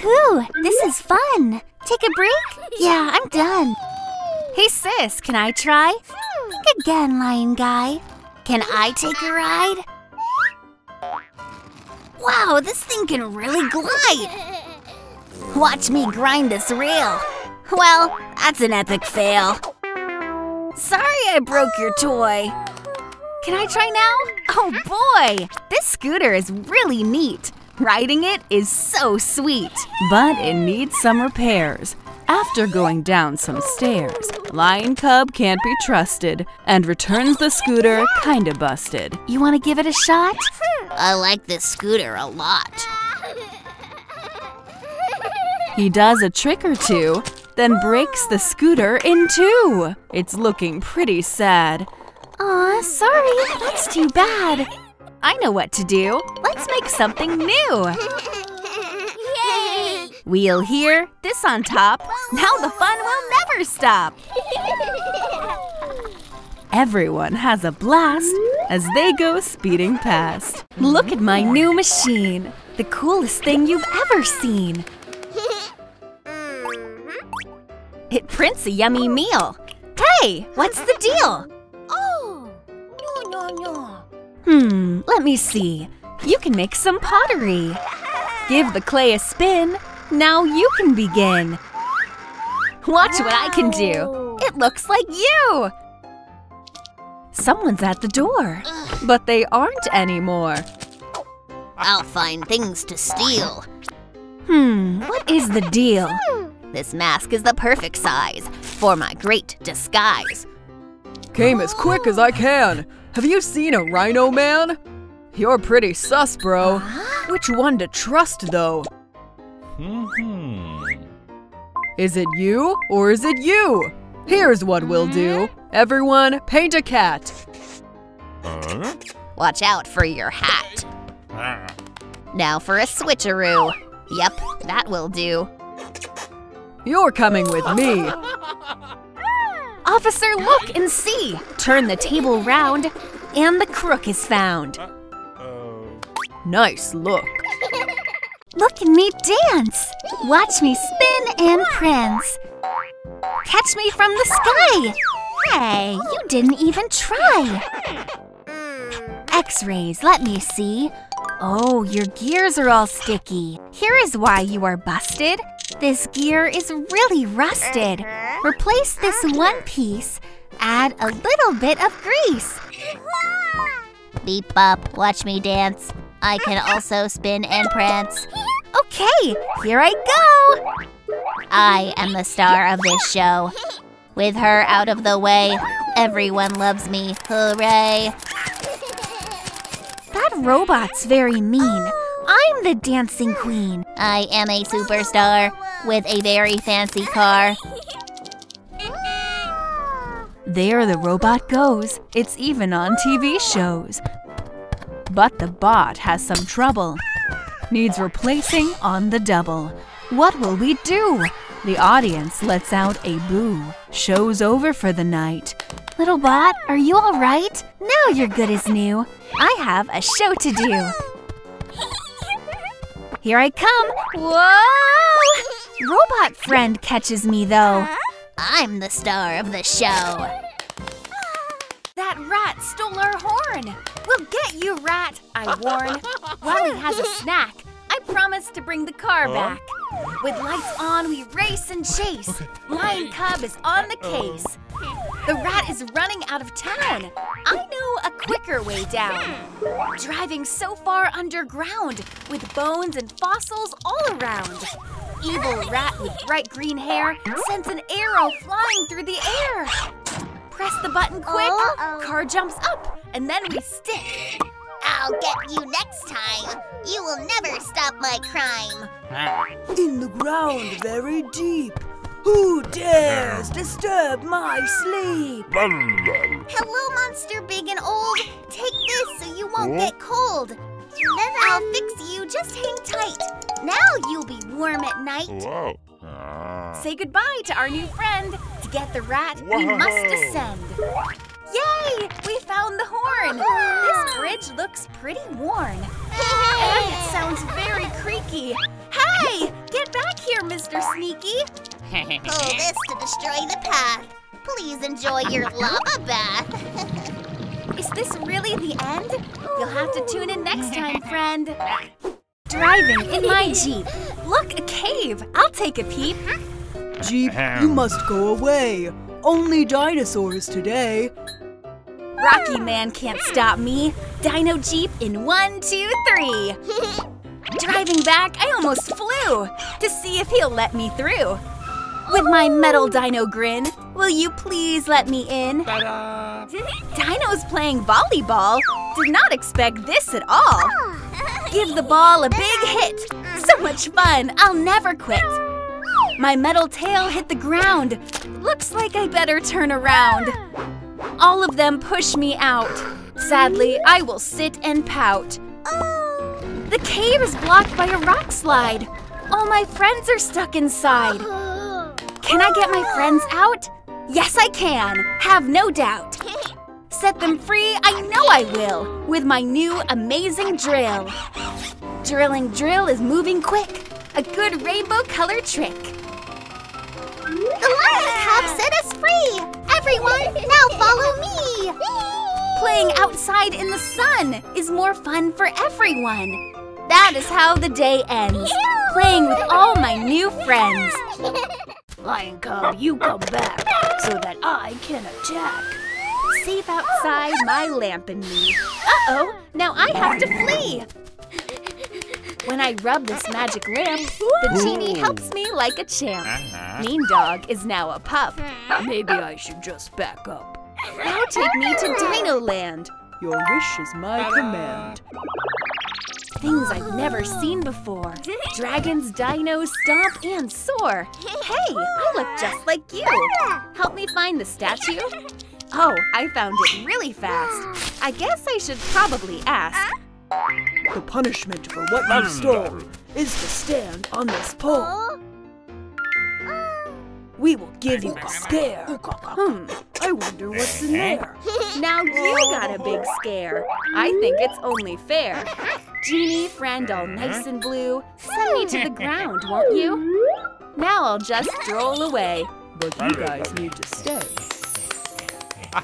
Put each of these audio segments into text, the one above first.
Woohoo! This is fun. Take a break? Yeah, I'm done. Hey sis, can I try? Think again, lion guy. Can I take a ride? Wow, this thing can really glide. Watch me grind this rail. Well, that's an epic fail. Sorry I broke your toy. Can I try now? Oh boy, this scooter is really neat. Riding it is so sweet. But it needs some repairs. After going down some stairs, Lion Cub can't be trusted and returns the scooter kinda busted. You wanna give it a shot? Hmm. I like this scooter a lot. He does a trick or two, then breaks the scooter in two. It's looking pretty sad. Aw, sorry, that's too bad. I know what to do. Let's make something new. Yay! Wheel here, this on top. Now the fun will never stop. Everyone has a blast as they go speeding past. Look at my new machine. The coolest thing you've ever seen. It prints a yummy meal. Hey, what's the deal? Hmm, let me see. You can make some pottery. Give the clay a spin. Now you can begin. Watch what I can do. It looks like you. Someone's at the door. But they aren't anymore. I'll find things to steal. Hmm, what is the deal? This mask is the perfect size for my great disguise. Came as quick as I can. Have you seen a rhino man? You're pretty sus, bro. Which one to trust, though? Mm-hmm. Is it you or is it you? Here's what we'll do. Mm-hmm. Everyone, paint a cat. Watch out for your hat. Ah. Now for a switcheroo. Yep, that will do. You're coming with me. Officer, look and see. Turn the table round, and the crook is found. Nice look. Look at me dance. Watch me spin and prance. Catch me from the sky. Hey, you didn't even try. X-rays, let me see. Oh, your gears are all sticky. Here is why you are busted. This gear is really rusted. Uh-huh. Replace this uh-huh. one piece. Add a little bit of grease. Beep up, watch me dance. I can also spin and prance. Okay, here I go. I am the star of this show. With her out of the way, everyone loves me. Hooray! That robot's very mean. I'm the dancing queen. I am a superstar with a very fancy car. There the robot goes. It's even on TV shows. But the bot has some trouble. Needs replacing on the double. What will we do? The audience lets out a boo. Show's over for the night. Little bot, are you all right? Now you're good as new. I have a show to do. Here I come. Whoa! Robot friend catches me though. I'm the star of the show. That rat stole our horn. We'll get you, rat, I warn. While he has a snack, I promise to bring the car back. With lights on, we race and chase. Lion Cub is on the case. The rat is running out of town. I know a quicker way down. Driving so far underground with bones and fossils all around. Evil rat with bright green hair sends an arrow flying through the air. Press the button quick, car jumps up, and then we stick. I'll get you next time. You will never stop my crime. In the ground very deep. Who dares disturb my sleep? Hello, monster big and old. Take this so you won't get cold. Then I'll fix you, just hang tight. Now you'll be warm at night. Ah. Say goodbye to our new friend. To get the rat, we must descend. Yay! We found the horn! This bridge looks pretty worn. And it sounds very creaky. Hey! Get Mr. Sneaky. Pull this to destroy the path. Please enjoy your lava bath. Is this really the end? You'll have to tune in next time, friend. Driving in my Jeep. Look, a cave. I'll take a peep. Jeep, you must go away. Only dinosaurs today. Rocky Man can't stop me. Dino Jeep in one, two, three. Driving back, I almost flew to see if he'll let me through. With my metal dino grin, will you please let me in? Dino's playing volleyball. Did not expect this at all. Give the ball a big hit. So much fun, I'll never quit. My metal tail hit the ground. Looks like I better turn around. All of them push me out. Sadly, I will sit and pout. The cave is blocked by a rock slide. All my friends are stuck inside. Can I get my friends out? Yes, I can. Have no doubt. Set them free, I know I will, with my new amazing drill. Drilling drill is moving quick. A good rainbow color trick. The lion cub set us free. Everyone, now follow me. Playing outside in the sun is more fun for everyone. That is how the day ends. Playing with all my new friends. Lion Cub, you come back so that I can attack. Safe outside, my lamp and me. Uh-oh, now I have to flee. When I rub this magic lamp, the genie helps me like a champ. Uh-huh. Mean Dog is now a pup. Maybe I should just back up. Now take me to Dino Land. Your wish is my command. Things I've never seen before. Dragons, dinos, stomp, and soar. Hey, I look just like you. Help me find the statue? Oh, I found it really fast. I guess I should probably ask. The punishment for what you stole is to stand on this pole. We will give you a scare. Hmm, I wonder what's in there. Now you got a big scare. I think it's only fair. Genie, friend all nice and blue, send me to the ground, won't you? Now I'll just stroll away. But you guys need to stay.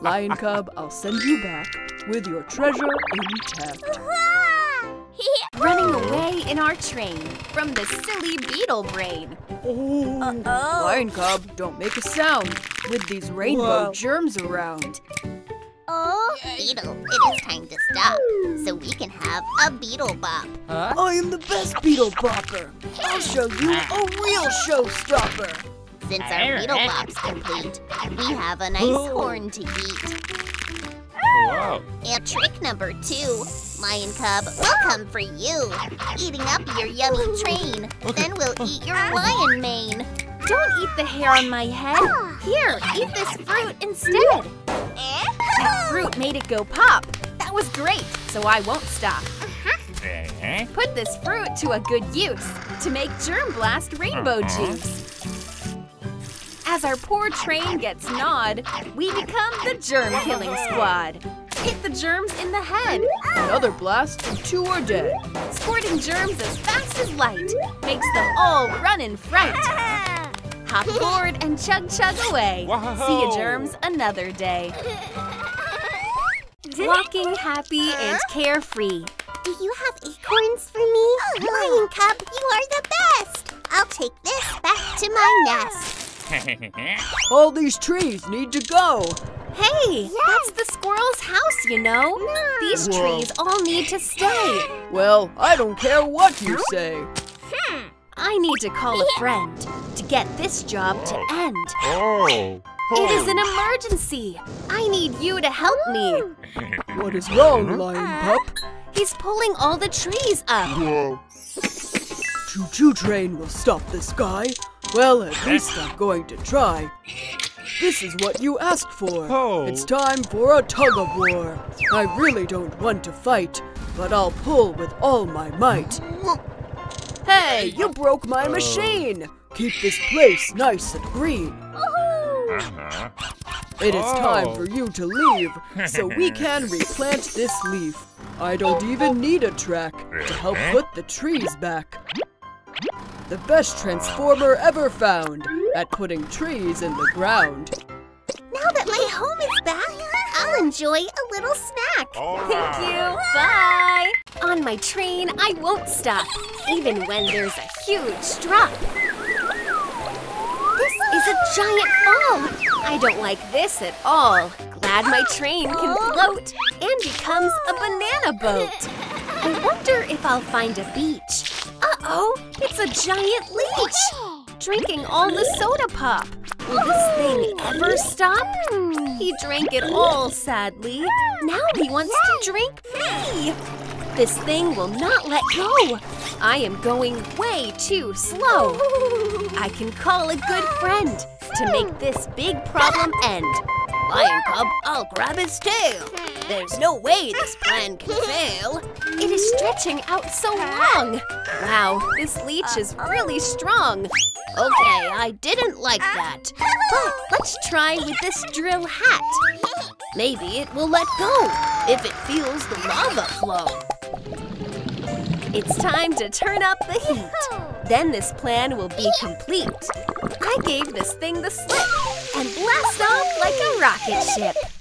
Lion Cub, I'll send you back with your treasure intact. Running away in our train from the silly beetle brain. Oh. Lion Cub, don't make a sound with these rainbow germs around. Beetle, it is time to stop so we can have a beetle bop. I am the best beetle bopper. I'll show you a real showstopper. Since our beetle bop's complete, we have a nice horn to beat. And trick number two, Lion Cub, we'll come for you. Eating up your yummy train. Then we'll eat your lion mane. Don't eat the hair on my head. Here, eat this fruit instead. Eh? That fruit made it go pop. That was great, so I won't stop. Uh-huh. Eh? Put this fruit to a good use to make Germ Blast rainbow uh-huh. juice. As our poor train gets gnawed, we become the germ killing squad. Hit the germs in the head, Another blast and two are dead. squirting germs as fast as light makes them all run in fright. Hop aboard and chug chug away. See you germs another day. Walking happy and carefree. Do you have acorns for me? Oh, Lion Cub, you are the best. I'll take this back to my nest. All these trees need to go. Hey, that's the squirrel's house, you know. These trees all need to stay. Well, I don't care what you say. Hmm. I need to call a friend to get this job to oh. end. Oh. It is oh. an emergency. I need you to help me. What is wrong, Lion ah, Pup? He's pulling all the trees up. Whoa. Choo choo train will stop this guy. Well, at least I'm going to try. This is what you asked for. Oh. It's time for a tug of war. I really don't want to fight, but I'll pull with all my might. Hey, you broke my oh. machine! Keep this place nice and green. It is time Oh. for you to leave, so we can replant this leaf. I don't even need a track to help uh-huh. put the trees back. the best transformer ever found at putting trees in the ground. Now that my home is back, I'll enjoy a little snack. Thank you. Bye. On my train, I won't stop, even when there's a huge drop. Giant fall. I don't like this at all. Glad my train can float and becomes a banana boat. I wonder if I'll find a beach. Uh-oh, it's a giant leech. Drinking all the soda pop. Will this thing ever stop? He drank it all, sadly. Now he wants to drink me. This thing will not let go. I am going way too slow. I can call a good friend to make this big problem end. Lion Cub, I'll grab his tail. There's no way this plan can fail. It is stretching out so long. Wow, this leech is really strong. Okay, I didn't like that. But let's try with this drill hat. Maybe it will let go if it feels the lava flow. It's time to turn up the heat. Then this plan will be complete. I gave this thing the slip and blast off like a rocket ship.